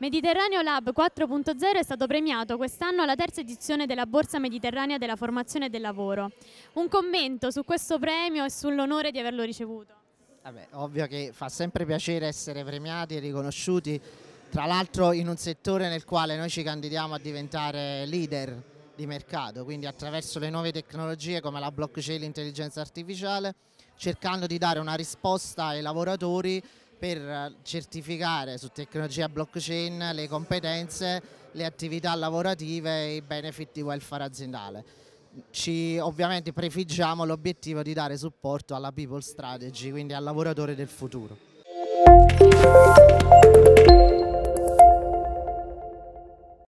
Mediterraneo Lab 4.0 è stato premiato quest'anno alla terza edizione della Borsa Mediterranea della Formazione e del Lavoro. Un commento su questo premio e sull'onore di averlo ricevuto. Vabbè, ovvio che fa sempre piacere essere premiati e riconosciuti, tra l'altro in un settore nel quale noi ci candidiamo a diventare leader di mercato, quindi attraverso le nuove tecnologie come la blockchain e l'intelligenza artificiale, cercando di dare una risposta ai lavoratori per certificare su tecnologia blockchain le competenze, le attività lavorative e i benefit di welfare aziendale. Ci ovviamente prefiggiamo l'obiettivo di dare supporto alla people strategy, quindi al lavoratore del futuro.